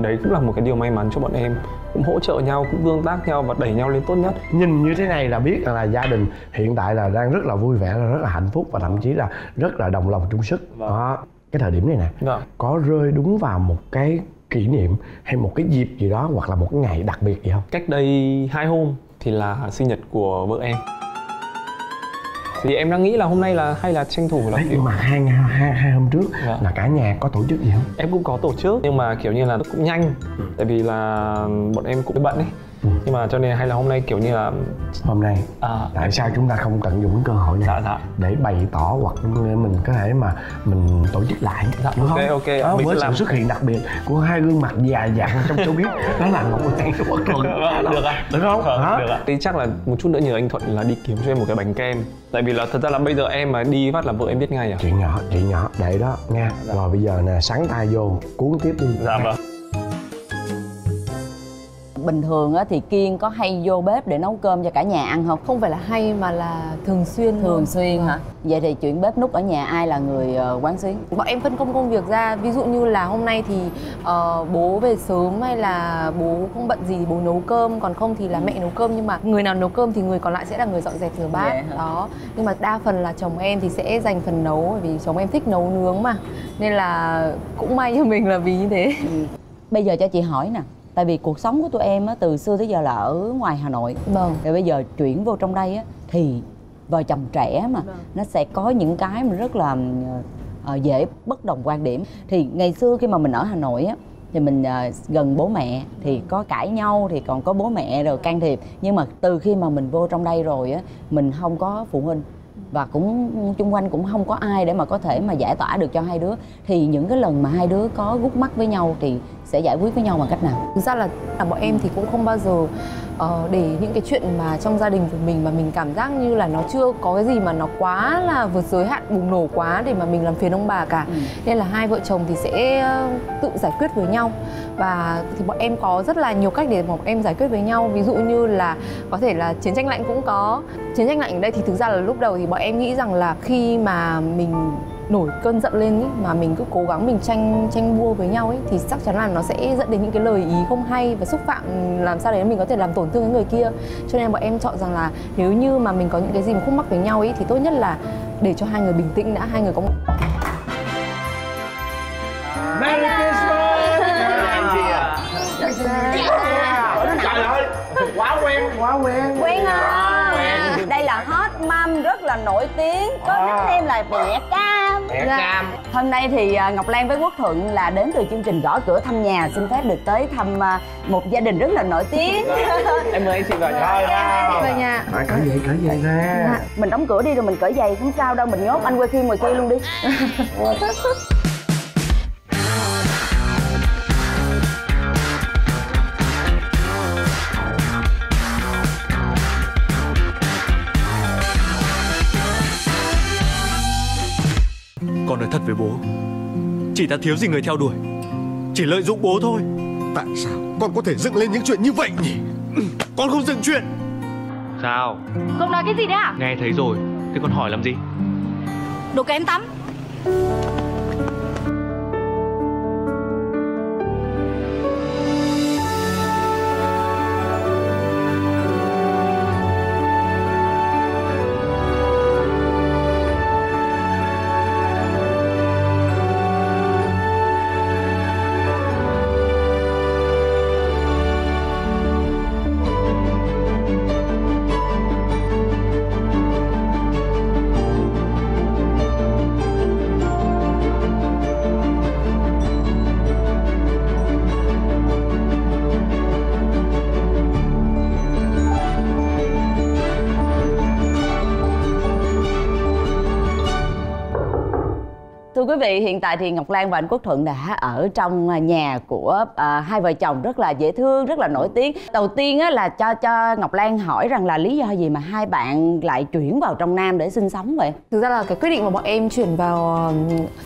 đấy cũng là một cái điều may mắn cho bọn em. Cũng hỗ trợ nhau cũng tương tác nhau và đẩy nhau lên tốt nhất. Nhìn như thế này là biết là gia đình hiện tại là đang rất là vui vẻ là rất là hạnh phúc và thậm chí là rất là đồng lòng chung sức. Vâng. đó cái thời điểm này nè Vâng. có rơi đúng vào một cái kỷ niệm hay một cái dịp gì đó hoặc là một cái ngày đặc biệt gì không? Cách đây hai hôm thì là sinh nhật của vợ em thì em đang nghĩ là hôm nay là hay là tranh thủ là Đấy, kiểu nhưng mà hai, hai, hai hôm trước Dạ. là cả nhà có tổ chức gì không? Em cũng có tổ chức nhưng mà kiểu như là cũng nhanh. Tại vì là bọn em cũng bận ấy Ừ. nhưng mà cho nên hay là hôm nay kiểu như là hôm nay. À, tại sao chúng ta không tận dụng cơ hội này? Dạ dạ. Để bày tỏ hoặc mình có thể mà mình tổ chức lại. Dạ, đúng ok, không? ok, mình với sự làm. xuất hiện đặc biệt của hai gương mặt già dặn trong showbiz đó là ngọc lan và quốc thuận được ạ được không? Vâng, Đó. được ạ. Thì chắc là một chút nữa nhờ anh thuận là đi kiếm cho em một cái bánh kem. Tại vì là thật ra là bây giờ em mà đi phát là vợ em biết ngay à? Chuyện nhỏ chuyện nhỏ để đó nha. Rồi bây giờ nè sắn tay vô cuốn tiếp đi. Dạ vâng bình thường á thì kiên có hay vô bếp để nấu cơm cho cả nhà ăn không? Không phải là hay mà là thường xuyên thường xuyên hả? Vậy thì chuyện bếp nút ở nhà ai là người ờ, quán xuyến? Bọn em phân công công việc ra. Ví dụ như là hôm nay thì ờ, bố về sớm hay là bố không bận gì thì bố nấu cơm. Còn không thì là mẹ nấu cơm. Nhưng mà người nào nấu cơm thì người còn lại sẽ là người dọn dẹp rửa bát. Đó. Nhưng mà đa phần là chồng em thì sẽ dành phần nấu bởi vì chồng em thích nấu nướng mà. Nên là cũng may cho mình là vì như thế. Bây giờ cho chị hỏi nè tại vì cuộc sống của tụi em á từ xưa tới giờ là ở ngoài hà nội. Vâng. Rồi bây giờ chuyển vô trong đây á thì vợ chồng trẻ mà Vâng. nó sẽ có những cái mà rất là ờ, dễ bất đồng quan điểm. Thì ngày xưa khi mà mình ở hà nội á thì mình ờ, gần bố mẹ thì có cãi nhau thì còn có bố mẹ rồi can thiệp. Nhưng mà từ khi mà mình vô trong đây rồi á mình không có phụ huynh và cũng chung quanh cũng không có ai để mà có thể mà giải tỏa được cho hai đứa. Thì những cái lần mà hai đứa có gút mắt với nhau thì sẽ giải quyết với nhau bằng cách nào? Thực ra là, là bọn em thì cũng không bao giờ ờ, để những cái chuyện mà trong gia đình của mình mà mình cảm giác như là nó chưa có cái gì mà nó quá là vượt giới hạn bùng nổ quá để mà mình làm phiền ông bà cả. Ừ. nên là hai vợ chồng thì sẽ ờ, tự giải quyết với nhau. Và thì bọn em có rất là nhiều cách để bọn em giải quyết với nhau. Ví dụ như là có thể là chiến tranh lạnh cũng có. Chiến tranh lạnh ở đây thì thực ra là lúc đầu thì bọn em nghĩ rằng là khi mà mình nổi cơn giận lên ý, mà mình cứ cố gắng mình tranh tranh đua với nhau ấy thì chắc chắn là nó sẽ dẫn đến những cái lời ý không hay và xúc phạm làm sao để mình có thể làm tổn thương cái người kia. Cho nên bọn em chọn rằng là nếu như mà mình có những cái gì mà khúc mắc với nhau ấy thì tốt nhất là để cho hai người bình tĩnh đã hai người có một Merry Christmas! Em chị à trời ơi quá quen. Quá quen. Quen à mom rất là nổi tiếng có À. nickname là mẹ cam. Mẹ Dạ. cam. Hôm nay thì à, ngọc lan với quốc thuận là đến từ chương trình gõ cửa thăm nhà xin phép được tới thăm à, một gia đình rất là nổi tiếng. Em mời anh chị vào nhà. Rồi về nhà. Rồi cởi giày cởi giày ra mình đóng cửa đi rồi mình cởi giày không sao đâu mình nhốt anh quay phim ngoài kia luôn đi Con nói thật với bố. Chị ta thiếu gì người theo đuổi Chỉ lợi dụng bố thôi. Tại sao con có thể dựng lên những chuyện như vậy nhỉ? Con không dựng chuyện. Sao? Công nói cái gì đấy à? Nghe thấy rồi Thế con hỏi làm gì? Đồ kém tắm vị, hiện tại thì Ngọc Lan và anh Quốc Thuận đã ở trong à, nhà của à, hai vợ chồng rất là dễ thương, rất là nổi tiếng. Đầu tiên á, là cho cho Ngọc Lan hỏi rằng là lý do gì mà hai bạn lại chuyển vào trong Nam để sinh sống vậy? Thực ra là cái quyết định mà bọn em chuyển vào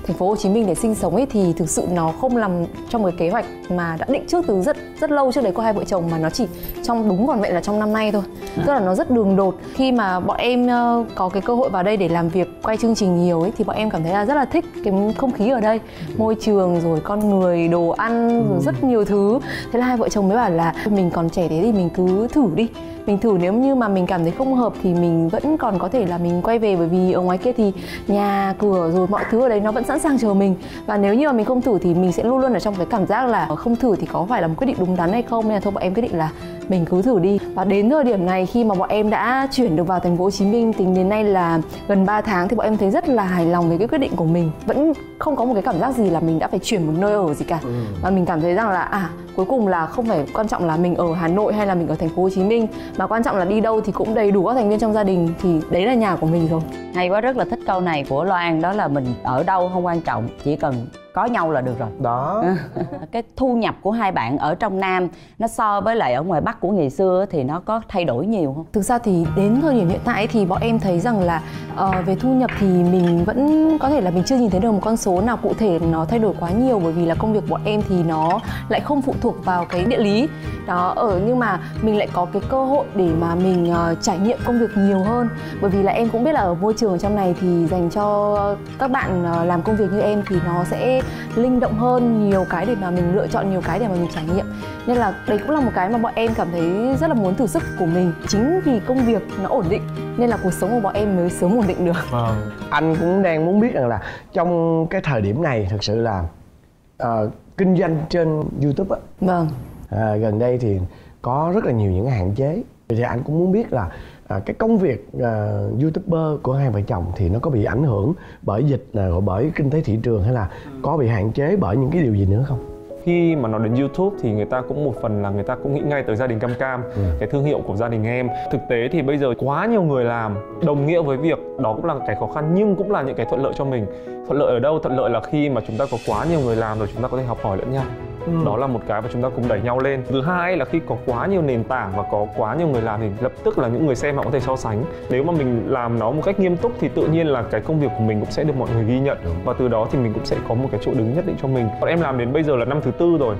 thành phố Hồ Chí Minh để sinh sống ấy thì thực sự nó không nằm trong cái kế hoạch mà đã định trước từ rất rất lâu trước đấy của hai vợ chồng mà nó chỉ trong đúng vỏn vẹn là trong năm nay thôi. Tức là nó rất đường đột. Khi mà bọn em có cái cơ hội vào đây để làm việc quay chương trình nhiều ấy thì bọn em cảm thấy là rất là thích cái không khí ở đây. Môi trường rồi con người đồ ăn rồi rất nhiều thứ. Thế là hai vợ chồng mới bảo là mình còn trẻ thế thì mình cứ thử đi mình thử nếu như mà mình cảm thấy không hợp thì mình vẫn còn có thể là mình quay về bởi vì ở ngoài kia thì nhà cửa rồi mọi thứ ở đấy nó vẫn sẵn sàng chờ mình. Và nếu như mà mình không thử thì mình sẽ luôn luôn ở trong cái cảm giác là không thử thì có phải là một quyết định đúng đắn hay không? Nên là thôi bọn em quyết định là mình cứ thử đi. Và đến thời điểm này khi mà bọn em đã chuyển được vào thành phố Hồ Chí Minh tính đến nay là gần 3 tháng thì bọn em thấy rất là hài lòng với cái quyết định của mình. Vẫn không có một cái cảm giác gì là mình đã phải chuyển một nơi ở gì cả. Và mình cảm thấy rằng là à cuối cùng là không phải quan trọng là mình ở Hà Nội hay là mình ở thành phố Hồ Chí Minh mà quan trọng là đi đâu thì cũng đầy đủ các thành viên trong gia đình, thì đấy là nhà của mình rồi hay quá, rất là thích câu này của Loan, đó là mình ở đâu không quan trọng, chỉ cần có nhau là được rồi. Đó. Cái thu nhập của hai bạn ở trong Nam nó so với lại ở ngoài Bắc của ngày xưa thì nó có thay đổi nhiều không? Thực ra thì đến thời điểm hiện tại thì bọn em thấy rằng là uh, về thu nhập thì mình vẫn có thể là mình chưa nhìn thấy được một con số nào cụ thể nó thay đổi quá nhiều bởi vì là công việc bọn em thì nó lại không phụ thuộc vào cái địa lý. Đó ở nhưng mà mình lại có cái cơ hội để mà mình uh, trải nghiệm công việc nhiều hơn. Bởi vì là em cũng biết là ở môi trường trong này thì dành cho các bạn uh, làm công việc như em thì nó sẽ linh động hơn nhiều cái để mà mình lựa chọn nhiều cái để mà mình trải nghiệm. Nên là đấy cũng là một cái mà bọn em cảm thấy rất là muốn thử sức của mình. Chính vì công việc nó ổn định nên là cuộc sống của bọn em mới sớm ổn định được. Vâng. Anh cũng đang muốn biết rằng là trong cái thời điểm này thực sự là uh, kinh doanh trên youtube á. Vâng. À, gần đây thì có rất là nhiều những hạn chế. Thì anh cũng muốn biết là à, cái công việc à, youtuber của hai vợ chồng thì nó có bị ảnh hưởng bởi dịch là bởi kinh tế thị trường hay là có bị hạn chế bởi những cái điều gì nữa không khi mà nói đến YouTube thì người ta cũng một phần là người ta cũng nghĩ ngay tới gia đình Cam Cam, ừ. cái thương hiệu của gia đình em. Thực tế thì bây giờ quá nhiều người làm đồng nghĩa với việc đó cũng là cái khó khăn nhưng cũng là những cái thuận lợi cho mình. Thuận lợi ở đâu? Thuận lợi là khi mà chúng ta có quá nhiều người làm rồi chúng ta có thể học hỏi lẫn nhau. Ừ. đó là một cái mà chúng ta cùng đẩy nhau lên. Thứ hai là khi có quá nhiều nền tảng và có quá nhiều người làm thì lập tức là những người xem họ có thể so sánh. Nếu mà mình làm nó một cách nghiêm túc thì tự nhiên là cái công việc của mình cũng sẽ được mọi người ghi nhận. Và từ đó thì mình cũng sẽ có một cái chỗ đứng nhất định cho mình. Bọn em làm đến bây giờ là năm thứ tư rồi.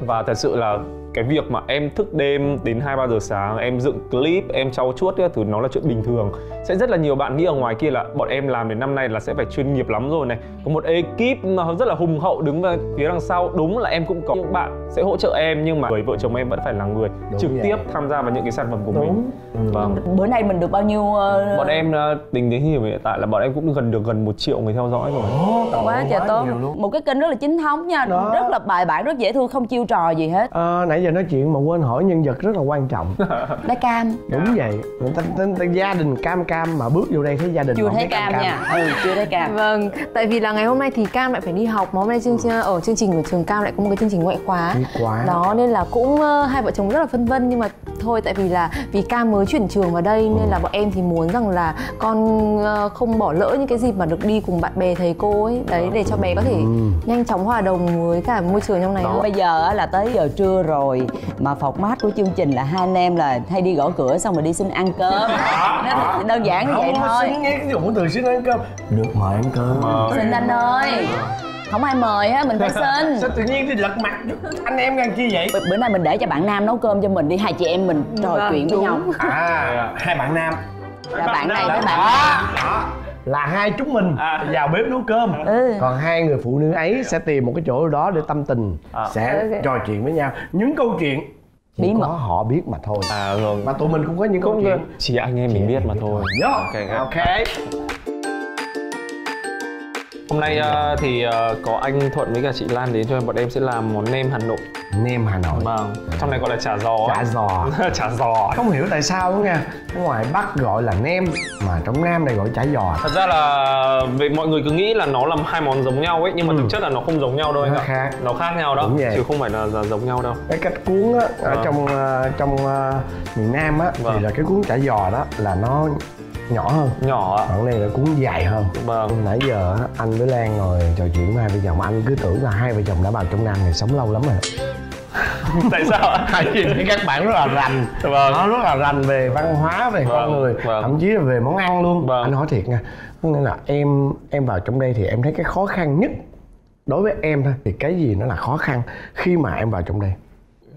Và thật sự là cái việc mà em thức đêm đến hai ba giờ sáng em dựng clip em trau chuốt thứ nó là chuyện bình thường. Sẽ rất là nhiều bạn nghĩ ở ngoài kia là bọn em làm đến năm nay là sẽ phải chuyên nghiệp lắm rồi này. Có một ekip mà rất là hùng hậu đứng về phía đằng sau. Đúng là em cũng có những bạn sẽ hỗ trợ em nhưng mà người vợ chồng em vẫn phải là người đúng trực vậy. tiếp tham gia vào những cái sản phẩm của đúng. mình vâng. Bữa nay mình được bao nhiêu uh... bọn em uh, tính đến hiện tại là bọn em cũng gần được gần một triệu người theo dõi rồi. Oh, quá trời tốt. một cái kênh rất là chính thống nha. Đó. rất là bài bản rất dễ thương không chiêu trò gì hết. À, nãy giờ nói chuyện mà quên hỏi nhân vật rất là quan trọng. Bé cam. Đúng vậy. Người ta, ta, ta, gia đình cam cam mà bước vô đây thấy gia đình chưa thấy cam, cam nha. Ừ chưa thấy cam. Vâng tại vì là ngày hôm nay thì cam lại phải đi học. Mà hôm nay chương, ừ. ở chương trình của trường cam lại có một cái chương trình ngoại khóa. Quá. đó nên là cũng uh, hai vợ chồng rất là phân vân. Nhưng mà thôi tại vì là vì cam mới chuyển trường vào đây nên là bọn em thì muốn rằng là con uh, không bỏ lỡ những cái dịp mà được đi cùng bạn bè thầy cô ấy. Đấy để cho bé có thể ừ. nhanh chóng hòa đồng với cả môi trường trong này đó. bây giờ là tới giờ trưa rồi mà format của chương trình là hai anh em là hay đi gõ cửa xong rồi đi xin ăn cơm. Nó đơn giản như vậy thôi. xin nghe cái dụng từ xin ăn cơm. Được mời ăn cơm. Xin anh ơi không ai mời á mình phải xin. Sao tự nhiên thì lật mặt anh em gan chi vậy? Bữa nay mình để cho bạn nam nấu cơm cho mình đi hai chị em mình trò vâng, chuyện với nhau. À hai bạn nam. Là bạn này với bạn đó. là hai chúng mình. À. vào bếp nấu cơm. Ừ. còn hai người phụ nữ ấy sẽ tìm một cái chỗ đó để tâm tình à. sẽ okay. trò chuyện với nhau. Những câu chuyện bí mật. họ biết mà thôi. À rồi. Mà tụi mình cũng có những câu chuyện chỉ anh em mình biết mà thôi. yeah. ok. Ok Hôm nay uh, thì uh, có anh Thuận với cả chị Lan đến cho bọn em sẽ làm món nem Hà Nội. Nem Hà Nội. Vâng, trong này gọi là chả giò Chả giò. Chả giò. Không hiểu tại sao nữa nha. Ngoài Bắc gọi là nem Mà trong Nam này gọi chả giò. Thật ra là về mọi người cứ nghĩ là nó là hai món giống nhau ấy Nhưng mà ừ. thực chất là nó không giống nhau đâu anh nó khác. Nó khác nhau đó. Chứ không phải là, là giống nhau đâu. Cái cách cuốn á, ở vâng. trong trong uh, miền Nam á vâng. Thì là cái cuốn chả giò đó là nó nhỏ hơn. Nhỏ ạ. Còn này là cũng dài hơn. Vâng. Nãy giờ anh với lan ngồi trò chuyện với hai vợ chồng. Anh cứ tưởng là hai vợ chồng đã vào trong nam này sống lâu lắm rồi. Tại sao tại vì các bạn rất là rành. Vâng. nó rất là rành về văn hóa về vâng. con người vâng. thậm chí là về món ăn luôn. Vâng. anh hỏi thiệt nha. Nên là em em vào trong đây thì em thấy cái khó khăn nhất đối với em thôi. Thì cái gì nó là khó khăn khi mà em vào trong đây?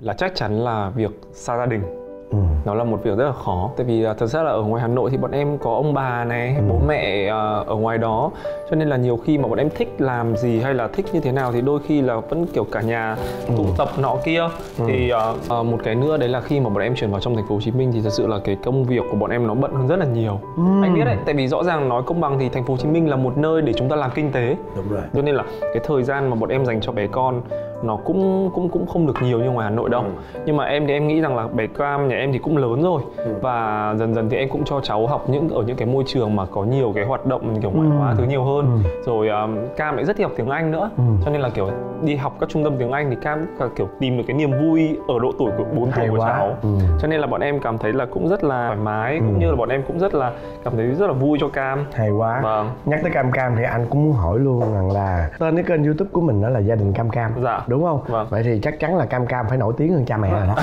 Là chắc chắn là việc xa gia đình ừ. Nó là một việc rất là khó tại vì à, thật ra là ở ngoài Hà Nội thì bọn em có ông bà này bố mẹ à, ở ngoài đó. Cho nên là nhiều khi mà bọn em thích làm gì hay là thích như thế nào thì đôi khi là vẫn kiểu cả nhà tụ tập nọ kia. Thì à, à, một cái nữa đấy là khi mà bọn em chuyển vào trong thành phố Hồ Chí Minh thì thật sự là cái công việc của bọn em nó bận hơn rất là nhiều. Anh biết đấy tại vì rõ ràng nói công bằng thì thành phố Hồ Chí Minh là một nơi để chúng ta làm kinh tế. Đúng rồi. Cho nên là cái thời gian mà bọn em dành cho bé con nó cũng cũng cũng không được nhiều như ngoài Hà Nội đâu. Nhưng mà em thì em nghĩ rằng là bé Cam nhà em thì cũng lớn rồi. Và dần dần thì em cũng cho cháu học những ở những cái môi trường mà có nhiều cái hoạt động kiểu ngoại khóa thứ nhiều hơn. Rồi um, Cam lại rất thích học tiếng Anh nữa. Cho nên là kiểu đi học các trung tâm tiếng Anh thì Cam cả kiểu tìm được cái niềm vui ở độ tuổi của 4 tuổi Hay của quá. cháu. Ừ. cho nên là bọn em cảm thấy là cũng rất là thoải mái cũng như là bọn em cũng rất là cảm thấy rất là vui cho Cam. Hay quá. Vâng. nhắc tới cam cam thì anh cũng muốn hỏi luôn rằng là tên cái kênh youtube của mình đó là gia đình cam cam. Dạ. Đúng không Vâng. vậy thì chắc chắn là cam cam phải nổi tiếng hơn cha mẹ rồi đó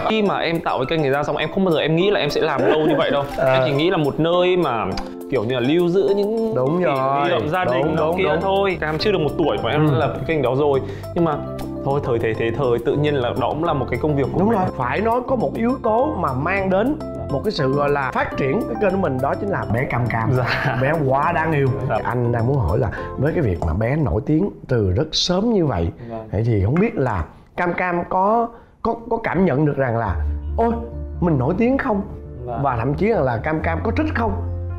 khi mà em tạo cái kênh này ra xong em không bao giờ em nghĩ là em sẽ làm lâu như vậy đâu Ờ. em chỉ nghĩ là một nơi mà kiểu như là lưu giữ những Đúng rồi. niệm gia đình Đúng, đúng, kia đúng. thôi em chưa được một tuổi mà em Ừ. lập cái kênh đó rồi nhưng mà thôi thời thế thế thời tự nhiên là đó cũng là một cái công việc của đúng mình rồi phải nói có một yếu tố mà mang đến một cái sự gọi là phát triển cái kênh của mình đó chính là bé cam cam Dạ. bé quá đáng yêu Dạ. anh đang muốn hỏi là với cái việc mà bé nổi tiếng từ rất sớm như vậy vậy thì không biết là cam cam có có có cảm nhận được rằng là ôi mình nổi tiếng không Vâng. và thậm chí là, là cam cam có thích không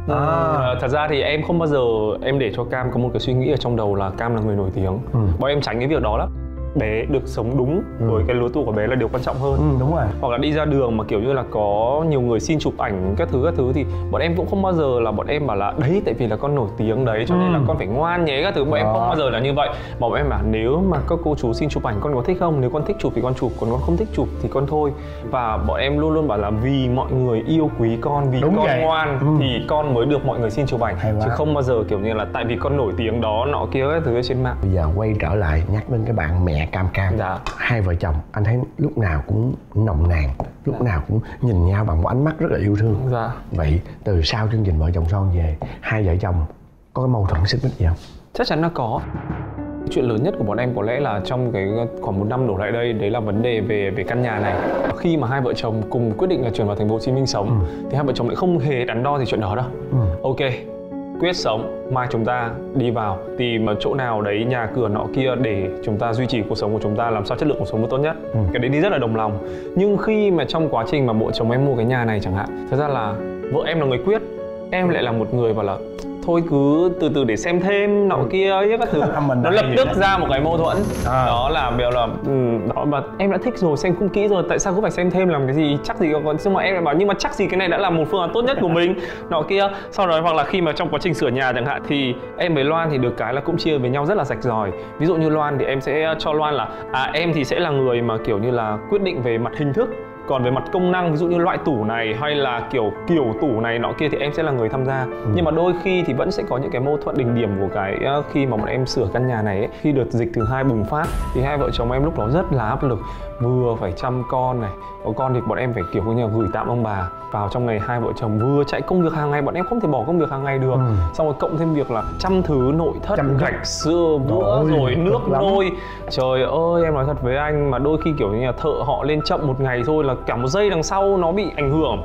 à, Ờ, thật ra thì em không bao giờ em để cho Cam có một cái suy nghĩ ở trong đầu là Cam là người nổi tiếng Ừ. bọn em tránh cái việc đó lắm bé được sống đúng với cái lứa tuổi của bé là điều quan trọng hơn. Ừ, đúng rồi. Hoặc là đi ra đường mà kiểu như là có nhiều người xin chụp ảnh các thứ các thứ thì bọn em cũng không bao giờ là bọn em bảo là đấy tại vì là con nổi tiếng đấy cho nên là Ừ. con phải ngoan nhé các thứ. Bọn em Đó. không bao giờ là như vậy. Mà bọn em bảo nếu mà các cô chú xin chụp ảnh con có thích không? Nếu con thích chụp thì con chụp còn con không thích chụp thì con thôi. Và bọn em luôn luôn bảo là vì mọi người yêu quý con vì Đúng con vậy. ngoan Ừ. thì con mới được mọi người xin chụp ảnh. Chứ không bao giờ kiểu như là tại vì con nổi tiếng đó nọ kia các thứ trên mạng. Bây giờ quay trở lại nhắc đến cái bạn mẹ cam cam. Dạ. hai vợ chồng anh thấy lúc nào cũng nồng nàn lúc nào cũng nhìn nhau bằng một ánh mắt rất là yêu thương. Dạ. Vậy từ sau chương trình vợ chồng son về hai vợ chồng có cái mâu thuẫn xích mích gì không? Chắc chắn là có. Chuyện lớn nhất của bọn em có lẽ là trong cái khoảng một năm đổ lại đây đấy là vấn đề về về căn nhà này. Khi mà hai vợ chồng cùng quyết định là chuyển vào thành phố Hồ Chí Minh sống thì hai vợ chồng lại không hề đắn đo gì chuyện đó đâu. Ừ. ok quyết sống mai chúng ta đi vào. Tìm chỗ nào đấy nhà cửa nọ kia để chúng ta duy trì cuộc sống của chúng ta làm sao chất lượng cuộc sống nó tốt nhất? Ừ. cái đấy đi rất là đồng lòng. Nhưng khi mà trong quá trình mà bộ chồng em mua cái nhà này chẳng hạn thật ra là vợ em là người quyết em lại là một người bảo là thôi cứ từ từ để xem thêm nọ kia ấy các thứ. Mình nó lập tức ra một cái mâu thuẫn. À. đó là biểu là ừ, đó mà em đã thích rồi xem cũng kỹ rồi tại sao cứ phải xem thêm làm cái gì? Chắc gì còn nhưng mà em lại bảo nhưng mà chắc gì cái này đã là một phương án tốt nhất của mình. Nọ kia. Sau đó hoặc là khi mà trong quá trình sửa nhà chẳng hạn thì em với Loan thì được cái là cũng chia với nhau rất là rạch ròi. Ví dụ như Loan thì em sẽ cho Loan là à em thì sẽ là người mà kiểu như là quyết định về mặt hình thức còn về mặt công năng ví dụ như loại tủ này hay là kiểu kiểu tủ này nọ kia thì em sẽ là người tham gia. Nhưng mà đôi khi thì vẫn sẽ có những cái mâu thuẫn đỉnh điểm của cái ờ, khi mà bọn em sửa căn nhà này ấy. khi đợt dịch thứ hai bùng phát thì hai vợ chồng em lúc đó rất là áp lực vừa phải chăm con này. Có con thì bọn em phải kiểu như là gửi tạm ông bà vào trong ngày hai vợ chồng. Vừa chạy công việc hàng ngày bọn em không thể bỏ công việc hàng ngày được. Ừ. xong rồi cộng thêm việc là chăm thứ nội thất Chăm gạch. sữa vữa rồi nước nôi. Trời ơi em nói thật với anh mà đôi khi kiểu như là thợ họ lên chậm một ngày thôi là cả một giây đằng sau nó bị ảnh hưởng.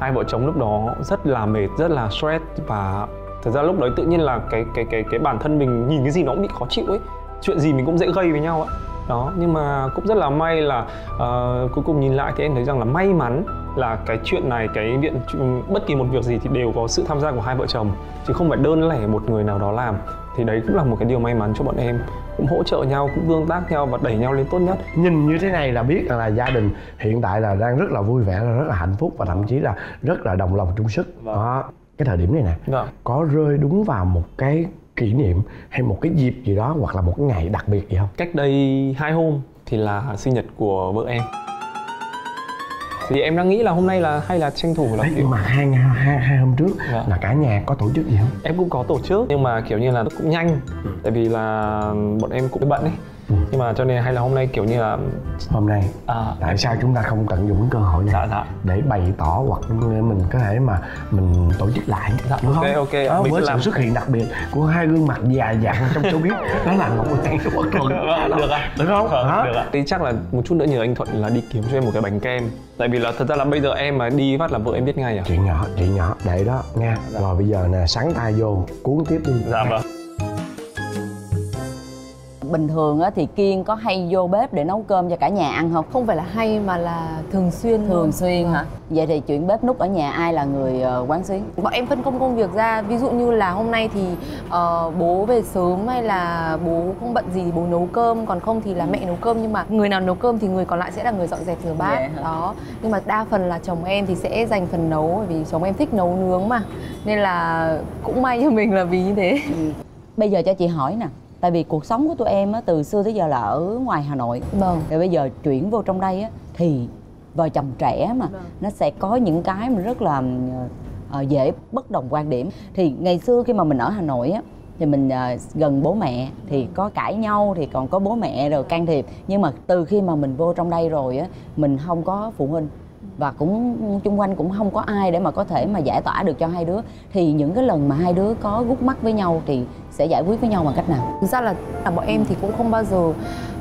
Hai vợ chồng lúc đó rất là mệt rất là stress và thật ra lúc đấy tự nhiên là cái cái cái cái bản thân mình nhìn cái gì nó cũng bị khó chịu ấy. Chuyện gì mình cũng dễ gây với nhau ạ đó nhưng mà cũng rất là may là ờ, cuối cùng nhìn lại thì em thấy rằng là may mắn là cái chuyện này cái viện bất kỳ một việc gì thì đều có sự tham gia của hai vợ chồng chứ không phải đơn lẻ một người nào đó làm. Thì đấy cũng là một cái điều may mắn cho bọn em. Cũng hỗ trợ nhau cũng tương tác nhau và đẩy nhau lên tốt nhất. Nhìn như thế này là biết rằng là gia đình hiện tại là đang rất là vui vẻ là rất là hạnh phúc và thậm chí là rất là đồng lòng chung sức. Đó cái thời điểm này nè Vâng. có rơi đúng vào một cái kỷ niệm hay một cái dịp gì đó hoặc là một cái ngày đặc biệt gì không? Cách đây hai hôm thì là sinh nhật của vợ em. Thì em đang nghĩ là hôm nay là hay là tranh thủ là Đấy, nhưng mà hai, hai, hai hôm trước Dạ. là cả nhà có tổ chức gì không? Em cũng có tổ chức nhưng mà kiểu như là cũng nhanh. Tại vì là bọn em cũng bận ấy nhưng mà cho nên hay là hôm nay kiểu như là hôm nay à, tại sao chúng ta không tận dụng cái cơ hội này? Dạ dạ. Để bày tỏ hoặc mình có thể mà mình tổ chức lại Dạ, đúng ok, không? ok. Đó, Mình với sự làm- xuất hiện đặc biệt của hai gương mặt già dặn trong showbiz đó là ngọc lan. Của Quốc Thuận được ạ được không? Hả? được ạ. Thì chắc là một chút nữa nhờ anh thuận là đi kiếm cho em một cái bánh kem. Tại vì là thật ra là bây giờ em mà đi phát là vợ em biết ngay à? Chuyện nhỏ chuyện nhỏ. Để đó nha. Rồi bây giờ nè sắn tay vô cuốn tiếp đi. Dạ vâng bình thường á thì kiên có hay vô bếp để nấu cơm cho cả nhà ăn không? Không phải là hay mà là thường xuyên thường xuyên hả? Vậy thì chuyện bếp nút ở nhà ai là người ờ, quán xuyến? Bọn em phân công công việc ra. Ví dụ như là hôm nay thì ờ, bố về sớm hay là bố không bận gì thì bố nấu cơm. Còn không thì là mẹ nấu cơm. Nhưng mà người nào nấu cơm thì người còn lại sẽ là người dọn dẹp rửa bát. Vậy hả? đó. Nhưng mà đa phần là chồng em thì sẽ dành phần nấu bởi vì chồng em thích nấu nướng mà. Nên là cũng may cho mình là vì như thế. Bây giờ cho chị hỏi nè tại vì cuộc sống của tụi em á từ xưa tới giờ là ở ngoài hà nội. Vâng. Rồi bây giờ chuyển vô trong đây á thì vợ chồng trẻ mà nó sẽ có những cái mà rất là ờ, dễ bất đồng quan điểm. Thì ngày xưa khi mà mình ở hà nội á thì mình ờ, gần bố mẹ thì có cãi nhau thì còn có bố mẹ rồi can thiệp. Nhưng mà từ khi mà mình vô trong đây rồi á mình không có phụ huynh. Và cũng chung quanh cũng không có ai để mà có thể mà giải tỏa được cho hai đứa. Thì những cái lần mà hai đứa có gút mắt với nhau thì sẽ giải quyết với nhau bằng cách nào? Thực ra là, là bọn em thì cũng không bao giờ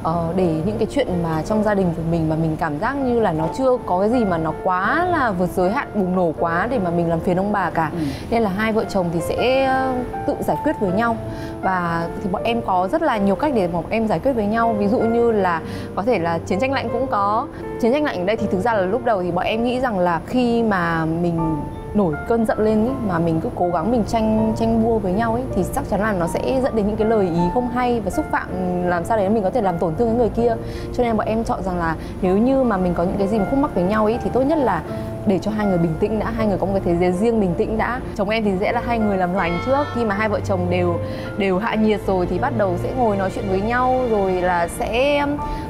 ờ, để những cái chuyện mà trong gia đình của mình mà mình cảm giác như là nó chưa có cái gì mà nó quá là vượt giới hạn bùng nổ quá để mà mình làm phiền ông bà cả. Ừ. nên là hai vợ chồng thì sẽ ờ, tự giải quyết với nhau. Và thì bọn em có rất là nhiều cách để bọn em giải quyết với nhau. Ví dụ như là có thể là chiến tranh lạnh cũng có. Chiến tranh lạnh ở đây thì thực ra là lúc đầu thì bọn em nghĩ rằng là khi mà mình nổi cơn giận lên ý, mà mình cứ cố gắng mình tranh tranh đua với nhau ấy thì chắc chắn là nó sẽ dẫn đến những cái lời ý không hay và xúc phạm làm sao đấy mình có thể làm tổn thương cái người kia. Cho nên bọn em chọn rằng là nếu như mà mình có những cái gì mà khúc mắc với nhau ấy thì tốt nhất là để cho hai người bình tĩnh đã hai người có một cái thế giới riêng bình tĩnh đã. Chồng em thì sẽ là hai người làm lành trước. Khi mà hai vợ chồng đều đều hạ nhiệt rồi thì bắt đầu sẽ ngồi nói chuyện với nhau rồi là sẽ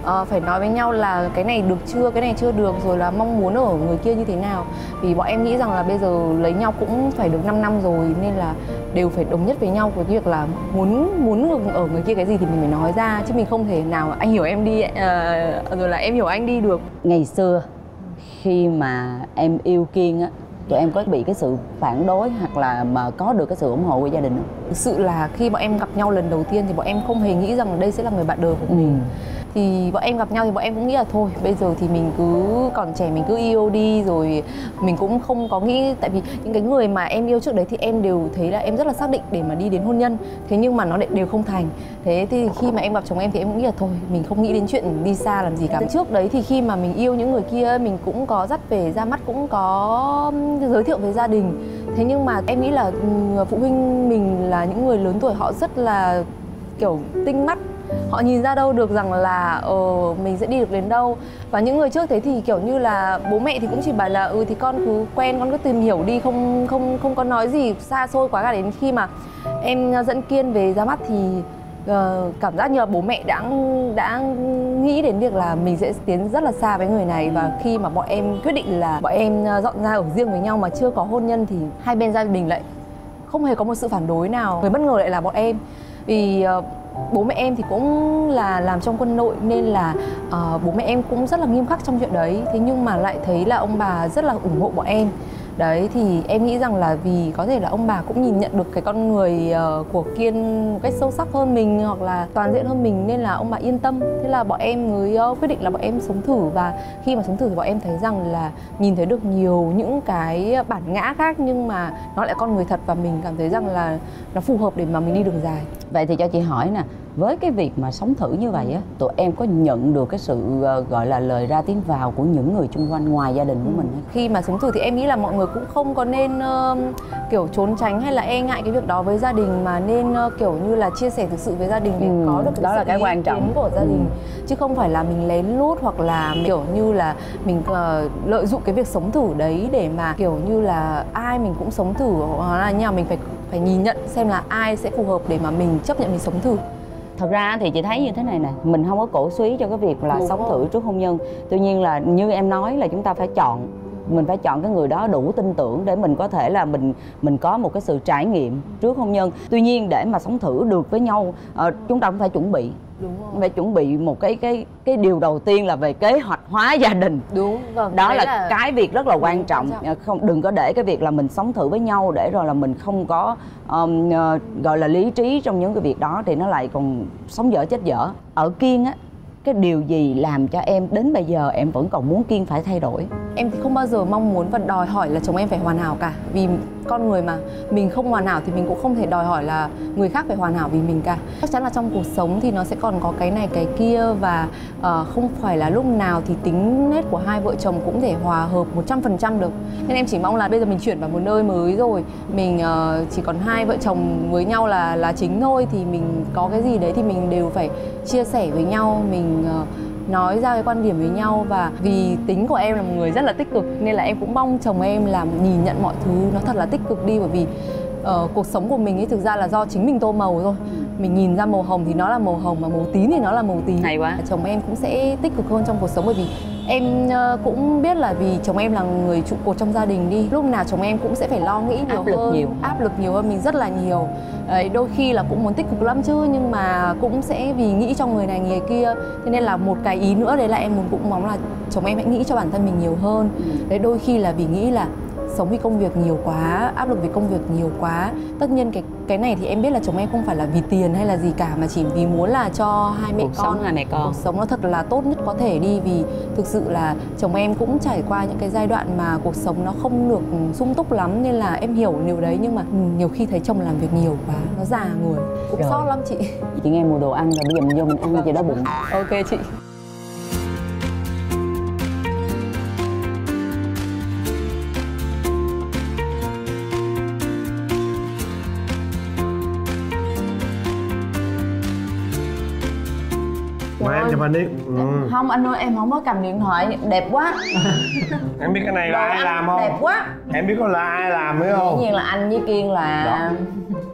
uh, phải nói với nhau là cái này được chưa cái này chưa được rồi là mong muốn ở người kia như thế nào. Vì bọn em nghĩ rằng là bây giờ lấy nhau cũng phải được 5 năm rồi nên là đều phải đồng nhất với nhau. Với việc là muốn muốn được ở người kia cái gì thì mình phải nói ra chứ mình không thể nào anh hiểu em đi uh, rồi là em hiểu anh đi được. Ngày xưa khi mà em yêu kiên á tụi em có bị cái sự phản đối hoặc là mà có được cái sự ủng hộ của gia đình không? Thực sự là khi bọn em gặp nhau lần đầu tiên thì bọn em không hề nghĩ rằng đây sẽ là người bạn đời của mình thì bọn em gặp nhau thì bọn em cũng nghĩ là thôi, bây giờ thì mình cứ, còn trẻ mình cứ yêu đi, rồi mình cũng không có nghĩ, tại vì những cái người mà em yêu trước đấy thì em đều thấy là em rất là xác định để mà đi đến hôn nhân. Thế nhưng mà nó lại đều không thành. Thế thì khi mà em gặp chồng em thì em cũng nghĩ là thôi, mình không nghĩ đến chuyện đi xa làm gì cả. Trước đấy thì khi mà mình yêu những người kia, mình cũng có dắt về ra mắt, cũng có giới thiệu với gia đình. Thế nhưng mà em nghĩ là phụ huynh mình là những người lớn tuổi, họ rất là, kiểu, tinh mắt họ nhìn ra đâu được rằng là ờ mình sẽ đi được đến đâu. Và những người trước thế thì kiểu như là bố mẹ thì cũng chỉ bảo là ừ thì con cứ quen con cứ tìm hiểu đi không không không có nói gì xa xôi quá cả đến khi mà em dẫn kiên về ra mắt thì Uh, cảm giác như là bố mẹ đã đã nghĩ đến việc là mình sẽ tiến rất là xa với người này. Và khi mà bọn em quyết định là bọn em ờ, dọn ra ở riêng với nhau mà chưa có hôn nhân thì hai bên gia đình lại không hề có một sự phản đối nào. Người bất ngờ lại là bọn em. Vì uh, bố mẹ em thì cũng là làm trong quân đội nên là uh, bố mẹ em cũng rất là nghiêm khắc trong chuyện đấy. Thế nhưng mà lại thấy là ông bà rất là ủng hộ bọn em đấy thì em nghĩ rằng là vì có thể là ông bà cũng nhìn nhận được cái con người uh, của kiên một cách sâu sắc hơn mình hoặc là toàn diện hơn mình nên là ông bà yên tâm. Thế là bọn em mới uh, quyết định là bọn em sống thử. Và khi mà sống thử thì bọn em thấy rằng là nhìn thấy được nhiều những cái bản ngã khác nhưng mà nó lại con người thật và mình cảm thấy rằng là nó phù hợp để mà mình đi đường dài. Vậy thì cho chị hỏi nè với cái việc mà sống thử như vậy á tụi em có nhận được cái sự ờ, gọi là lời ra tiếng vào của những người chung quanh ngoài gia đình của mình hay không? khi mà sống thử thì em nghĩ là mọi người cũng không có nên ờ, kiểu trốn tránh hay là e ngại cái việc đó với gia đình mà nên ờ, kiểu như là chia sẻ thực sự với gia đình để Ừ, có được đó sự là cái quan trọng. của gia Ừ. đình chứ không phải là mình lén lút hoặc là kiểu như là mình ờ, lợi dụng cái việc sống thử đấy để mà kiểu như là ai mình cũng sống thử hoặc là nhà mình phải phải nhìn nhận xem là ai sẽ phù hợp để mà mình chấp nhận mình sống thử thật ra thì chị thấy như thế này nè mình không có cổ suý cho cái việc là sống thử trước hôn nhân. Tuy nhiên là như em nói là chúng ta phải chọn mình phải chọn cái người đó đủ tin tưởng để mình có thể là mình mình có một cái sự trải nghiệm trước hôn nhân. Tuy nhiên để mà sống thử được với nhau ờ, chúng ta cũng phải chuẩn bị đúng rồi phải chuẩn bị một cái cái cái điều đầu tiên là về kế hoạch hóa gia đình đúng vâng đó đấy là, cái việc rất là quan trọng. quan trọng. không đừng có để cái việc là mình sống thử với nhau để rồi là mình không có um, ờ, gọi là lý trí trong những cái việc đó thì nó lại còn sống dở chết dở ở kiên á cái điều gì làm cho em đến bây giờ em vẫn còn muốn kiên phải thay đổi? Em thì không bao giờ mong muốn và đòi hỏi là chồng em phải hoàn hảo cả. Vì con người mà mình không hoàn hảo thì mình cũng không thể đòi hỏi là người khác phải hoàn hảo vì mình cả. Chắc chắn là trong cuộc sống thì nó sẽ còn có cái này cái kia và uh, không phải là lúc nào thì tính nết của hai vợ chồng cũng thể hòa hợp 100% được. Nên em chỉ mong là bây giờ mình chuyển vào một nơi mới rồi. Mình uh, chỉ còn hai vợ chồng với nhau là là chính thôi. Thì mình có cái gì đấy thì mình đều phải chia sẻ với nhau. Mình ờ, nói ra cái quan điểm với nhau và vì tính của em là một người rất là tích cực nên là em cũng mong chồng em làm nhìn nhận mọi thứ nó thật là tích cực đi bởi vì ờ, cuộc sống của mình ấy thực ra là do chính mình tô màu thôi mình nhìn ra màu hồng thì nó là màu hồng mà màu tím thì nó là màu tím Hay quá. chồng em cũng sẽ tích cực hơn trong cuộc sống bởi vì em ờ, cũng biết là vì chồng em là người trụ cột trong gia đình đi lúc nào chồng em cũng sẽ phải lo nghĩ nhiều Áp lực hơn nhiều. áp lực nhiều hơn mình rất là nhiều. Đấy, đôi khi là cũng muốn tích cực lắm chứ nhưng mà cũng sẽ vì nghĩ cho người này người kia. Thế nên là một cái ý nữa đấy là em muốn cũng mong là chồng em hãy nghĩ cho bản thân mình nhiều hơn. Đấy đôi khi là vì nghĩ là sống vì công việc nhiều quá áp lực vì công việc nhiều quá. Tất nhiên cái cái này thì em biết là chồng em không phải là vì tiền hay là gì cả mà chỉ vì muốn là cho hai mẹ Cuộc con. sống hai mẹ con. cuộc sống nó thật là tốt nhất có thể đi vì thực sự là chồng em cũng trải qua những cái giai đoạn mà cuộc sống nó không được sung túc lắm nên là em hiểu điều đấy nhưng mà nhiều khi thấy chồng làm việc nhiều quá nó già người. Cũng sót lắm chị. Chị nghe mùi đồ ăn rồi bây giờ mình vô mình ăn chị đó bụng. Ok chị chụp hình đi. Ừ. không anh ơi em không có cầm điện thoại. Đẹp quá. Em biết cái này là ai làm không? đẹp quá. Em biết có là ai làm phải dĩ không? nhiên là anh với kiên là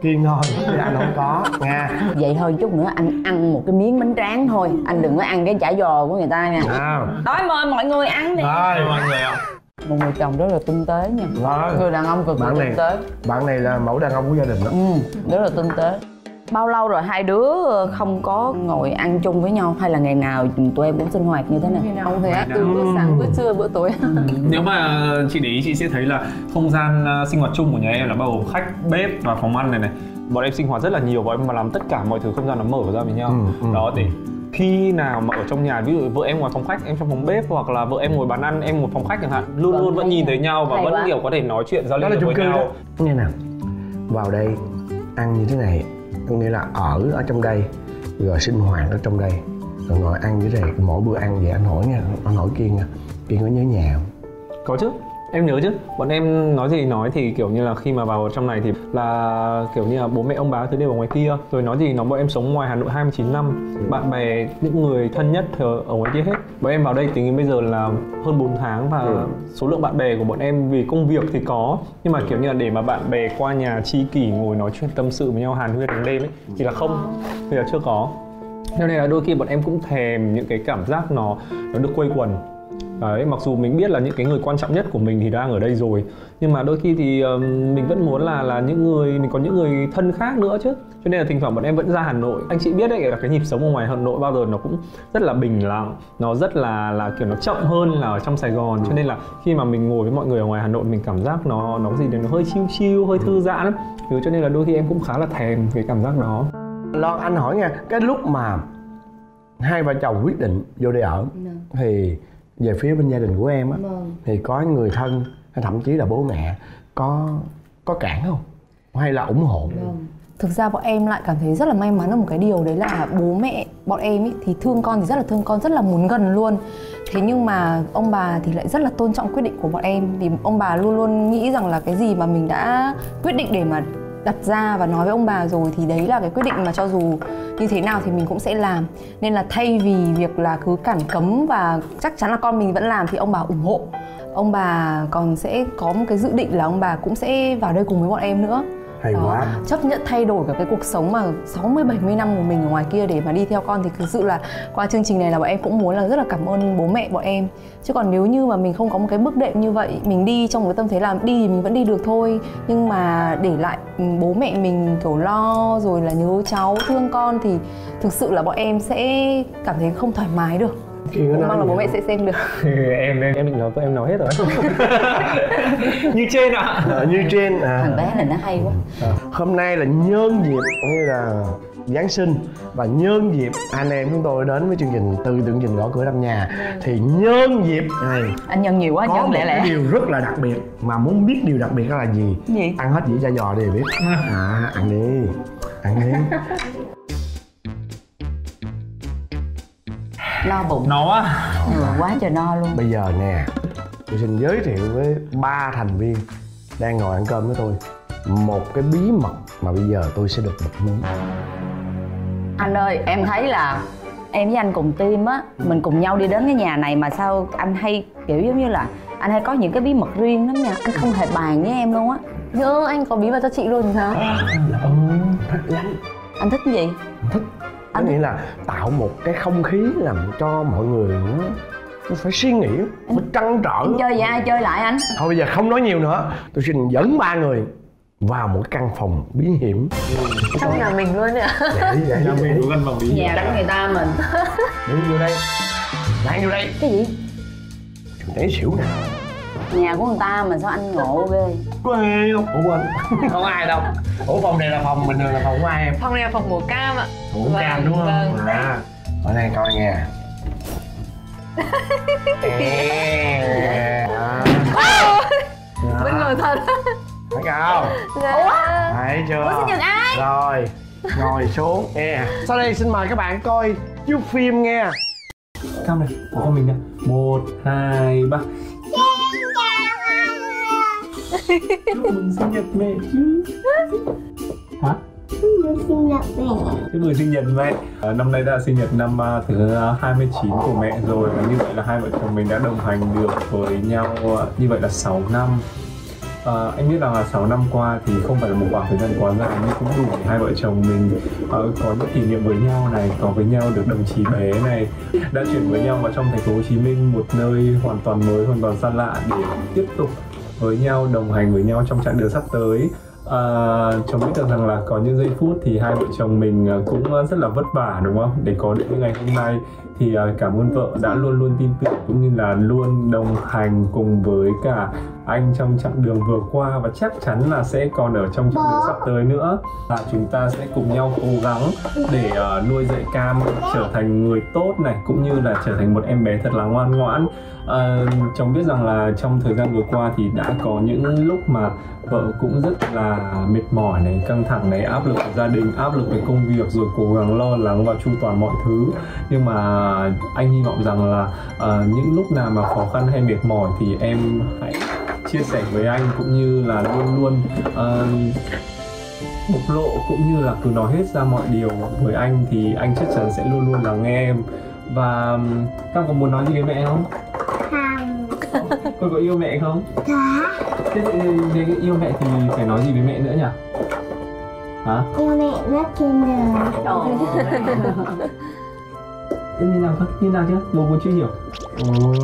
kiên thôi chứ anh không có. Nha. Vậy thôi chút nữa anh ăn một cái miếng bánh tráng thôi. Anh đừng có ăn cái chả giò của người ta nha. Nào. Đói mời mọi người ăn đi. Rồi. Mọi người ạ. Một người chồng rất là tinh tế nha. Rồi người đàn ông cực kỳ tinh tế. bạn này là mẫu đàn ông của gia đình đó. Ừ rất là tinh tế bao lâu rồi hai đứa không có ngồi ăn chung với nhau hay là ngày nào tụi em cũng sinh hoạt như thế này? Ngày nào cũng thế á, từ bữa sáng bữa trưa bữa tối. Nếu mà chị để ý chị sẽ thấy là không gian à, sinh hoạt chung của nhà em là bao gồm khách bếp và phòng ăn này này. Bọn em sinh hoạt rất là nhiều bọn em mà làm tất cả mọi thứ không gian nó mở ra với nhau. Ừ, ừ. đó để khi nào mà ở trong nhà ví dụ vợ em ngoài phòng khách em trong phòng bếp hoặc là vợ em ngồi bàn ăn em ngồi phòng khách chẳng hạn luôn Vâng, luôn vẫn nhìn thấy nhau và vẫn kiểu có thể nói chuyện giao đó lưu với nhau. nghe nào. Vào đây ăn như thế này có nghĩa là ở ở trong đây, rồi sinh hoạt ở trong đây, rồi ngồi ăn dưới đây mỗi bữa ăn vậy, anh hỏi nha, anh hỏi kiên nha. Kiên có nhớ nhà không? Có chứ em nhớ chứ. Bọn em nói gì nói thì kiểu như là khi mà vào trong này thì là kiểu như là bố mẹ ông bà thứ đều ở ngoài kia. Rồi nói gì nó bọn em sống ngoài hà nội 29 năm. Bạn bè những người thân nhất ở ở ngoài kia hết. Bọn em vào đây tính đến bây giờ là hơn 4 tháng và số lượng bạn bè của bọn em vì công việc thì có. Nhưng mà kiểu như là để mà bạn bè qua nhà chi kỷ ngồi nói chuyện tâm sự với nhau hàn huyên đến đêm ấy thì là không. Thì là chưa có. Cho nên là đôi khi bọn em cũng thèm những cái cảm giác nó nó được quây quần Đấy, mặc dù mình biết là những cái người quan trọng nhất của mình thì đang ở đây rồi nhưng mà đôi khi thì ừm, mình vẫn muốn là là những người mình có những người thân khác nữa chứ. Cho nên là thỉnh thoảng bọn em vẫn ra Hà Nội. Anh chị biết đấy là cái nhịp sống ở ngoài Hà Nội bao giờ nó cũng rất là bình lặng nó rất là là kiểu nó chậm hơn là ở trong Sài Gòn. Cho nên là khi mà mình ngồi với mọi người ở ngoài Hà Nội mình cảm giác nó nó gì đấy nó hơi chill chill hơi thư giãn lắm. Thế cho nên là đôi khi em cũng khá là thèm cái cảm giác đó. Loan anh hỏi nha cái lúc mà hai vợ chồng quyết định vô đây ở thì về phía bên gia đình của em á thì có người thân hay thậm chí là bố mẹ có có cản không? Hay là ủng hộ? Thực ra bọn em lại cảm thấy rất là may mắn ở một cái điều đấy là bố mẹ bọn em ý, thì thương con thì rất là thương con rất là muốn gần luôn. Thế nhưng mà ông bà thì lại rất là tôn trọng quyết định của bọn em. Vì ông bà luôn luôn nghĩ rằng là cái gì mà mình đã quyết định để mà đặt ra và nói với ông bà rồi thì đấy là cái quyết định mà cho dù như thế nào thì mình cũng sẽ làm. Nên là thay vì việc là cứ cản cấm và chắc chắn là con mình vẫn làm thì ông bà ủng hộ. Ông bà còn sẽ có một cái dự định là ông bà cũng sẽ vào đây cùng với bọn em nữa hay quá chấp nhận thay đổi cả cái cuộc sống mà 60 70 năm của mình ở ngoài kia để mà đi theo con thì thực sự là qua chương trình này là bọn em cũng muốn là rất là cảm ơn bố mẹ bọn em. Chứ còn nếu như mà mình không có một cái bước đệm như vậy, mình đi trong một cái tâm thế là đi thì mình vẫn đi được thôi, nhưng mà để lại ừ, bố mẹ mình kiểu lo rồi là nhớ cháu, thương con thì thực sự là bọn em sẽ cảm thấy không thoải mái được. Nó Cũng mong là bố mẹ sẽ xem được. em em em định nói em nói hết rồi. Như trên ạ. Ờ, như trên à, thằng bé này nó hay quá. Hôm nay là nhân dịp như là Giáng sinh và nhân dịp anh em chúng tôi đến với chương trình từ chương trình gõ cửa năm nhà. Thì nhân dịp này anh nhân nhiều quá có nhân một lẻ cái lẻ. điều rất là đặc biệt mà muốn biết điều đặc biệt đó là gì? Gì? Ăn hết dĩa da giò đi biết. À ăn đi ăn đi no bụng. Nó á. Ừ, quá trời no luôn. Bây giờ nè tôi xin giới thiệu với ba thành viên đang ngồi ăn cơm với tôi. Một cái bí mật mà bây giờ tôi sẽ được bật mí. Anh ơi em thấy là em với anh cùng team á mình cùng nhau đi đến cái nhà này mà sao anh hay kiểu giống như là anh hay có những cái bí mật riêng lắm nha. Anh không hề bàn với em luôn á. Nhớ anh có bí mật cho chị luôn thì sao? ừ, thích lắm. Anh thích gì? Thích có nghĩa là tạo một cái không khí làm cho mọi người nó, nó phải suy nghĩ phải trăn trở. anh chơi với ai chơi lại anh? Thôi bây giờ không nói nhiều nữa. Tôi xin dẫn ba người vào một căn phòng bí hiểm. Trong nhà mình luôn ạ. làm để. Mình đúng gần vòng bí nhà của người ta mình. Để vô đây. Đang vô đây. Cái gì? Đừng để xỉu nè nhà của người ta mà sao anh ngộ ghê có ai không ủa quên không ai đâu ủa phòng này là phòng bình thường là phòng của ai em Phòng này là phòng mổ cam ạ. phòng của cam đúng không Vâng. à ở đây coi nghe À. Bất ngờ thật. Thấy không? Dạ. Thấy chưa? Ủa, sinh nhật ai? Rồi, ngồi xuống nghe. Sau đây xin mời các bạn coi chiếu phim nghe. cam này của con mình nè một hai ba chúc mừng sinh nhật mẹ chứ. Hả? Chúc mừng sinh nhật mẹ. À, năm nay đã sinh nhật năm uh, thứ à, 29 của mẹ rồi. Và như vậy là hai vợ chồng mình đã đồng hành được với nhau uh, như vậy là 6 năm. À, anh biết rằng là 6 năm qua thì không phải là một khoảng thời gian quá dài nhưng cũng đủ để hai vợ chồng mình uh, có những kỷ niệm với nhau này, có với nhau được đồng chí bé này, đã chuyển với nhau vào trong thành phố Hồ Chí Minh một nơi hoàn toàn mới, hoàn toàn xa lạ để tiếp tục với nhau đồng hành với nhau trong chặng đường sắp tới. À, chồng biết được rằng là có những giây phút thì hai vợ chồng mình à, cũng rất là vất vả đúng không? Để có được những ngày hôm nay. Thì à, cảm ơn vợ đã luôn luôn tin tưởng cũng như là luôn đồng hành cùng với cả anh trong chặng đường vừa qua và chắc chắn là sẽ còn ở trong chặng đường sắp tới nữa. Và chúng ta sẽ cùng nhau cố gắng để à, nuôi dạy Cam trở thành người tốt này cũng như là trở thành một em bé thật là ngoan ngoãn à, chồng biết rằng là trong thời gian vừa qua thì đã có những lúc mà vợ cũng rất là mệt mỏi này căng thẳng này áp lực của gia đình áp lực về công việc rồi cố gắng lo lắng và chu toàn mọi thứ nhưng mà anh hy vọng rằng là à, những lúc nào mà khó khăn hay mệt mỏi thì em hãy chia sẻ với anh cũng như là luôn luôn ờ, bộc lộ cũng như là cứ nói hết ra mọi điều với anh thì anh chắc chắn sẽ luôn luôn lắng nghe em và các có muốn nói gì với mẹ không? Con có yêu mẹ không? Có Thế thì nếu yêu mẹ thì phải nói gì với mẹ nữa nhỉ? Hả? Yêu mẹ rất trên đời Thế như nào cơ? Như nào chứ? Bố bố chưa hiểu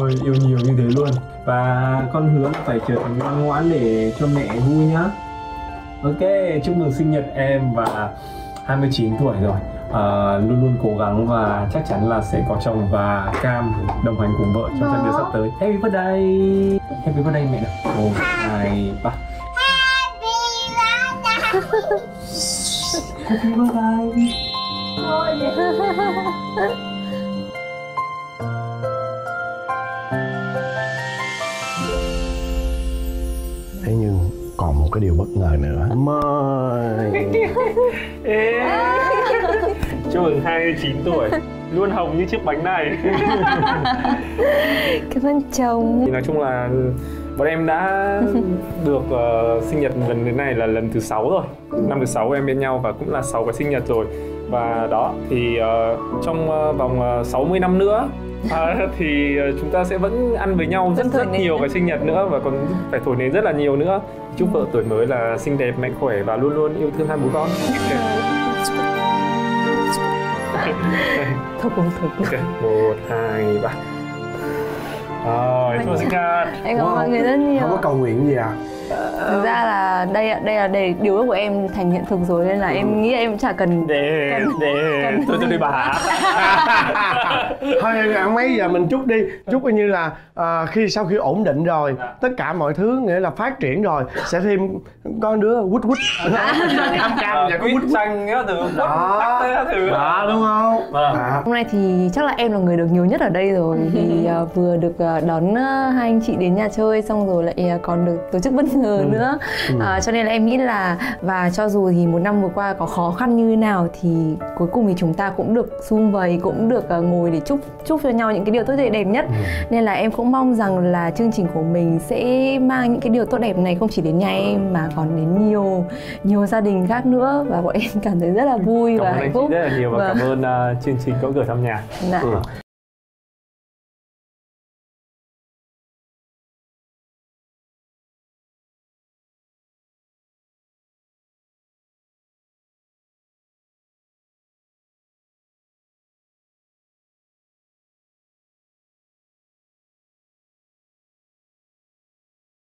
Ôi, yêu nhiều như thế luôn Và con hứa phải trở thành ngoan ngoãn để cho mẹ vui nhá Ok, chúc mừng sinh nhật em và 29 tuổi rồi Ờ, luôn luôn cố gắng và chắc chắn là sẽ có chồng và cam đồng hành cùng vợ trong chặng đường sắp tới. Happy birthday. Happy birthday mẹ nào. Một hai ba. Happy birthday. Thế nhưng còn một cái điều bất ngờ nữa. Mời. Chúc mừng 29 tuổi Luôn hồng như chiếc bánh này Cảm ơn chồng. Thì nói chung là bọn em đã được ờ, sinh nhật lần thứ này là lần thứ 6 rồi Năm thứ 6 em bên nhau và cũng là 6 cái sinh nhật rồi Và đó thì ờ, trong ờ, vòng ờ, 60 năm nữa À, thì ờ, chúng ta sẽ vẫn ăn với nhau rất rất nhiều cái sinh nhật nữa và còn phải thổi nến rất là nhiều nữa. Chúc vợ tuổi mới là xinh đẹp, mạnh khỏe và luôn luôn yêu thương hai bố con. Thật cùng thực Ok, một, hai, ba. Rồi, sinh nhật. em cảm ơn mọi người rất nhiều không có cầu nguyện gì à thực ra là đây đây là để điều ước của em thành hiện thực rồi nên là em nghĩ em cũng chả cần Để, để, tôi tôi đi bà. thôi ăn mấy giờ mình chúc đi. Chúc coi như là à, khi sau khi ổn định rồi tất cả mọi thứ nghĩa là phát triển rồi sẽ thêm con đứa quýt quýt. Cam cam. Và có quýt xanh từ đó. từ. Đó đúng không? Vâng. Đó. Hôm nay thì chắc là em là người được nhiều nhất ở đây rồi thì à, vừa được à, đón à, hai anh chị đến nhà chơi xong rồi lại à, còn được tổ chức bất ngờ nữa à, cho nên là em nghĩ là và cho dù thì một năm vừa qua có khó khăn như thế nào thì cuối cùng thì chúng ta cũng được sum vầy cũng được à, ngồi để chúc chúc cho nhau những cái điều tốt đẹp nhất nên là em cũng mong rằng là chương trình của mình sẽ mang những cái điều tốt đẹp này không chỉ đến nhà em mà còn đến nhiều nhiều gia đình khác nữa và bọn em cảm thấy rất là vui Cảm và hạnh phúc rất là nhiều và Vâng. cảm ơn uh, chương trình có gửi thăm nhà. Dạ. Ừ.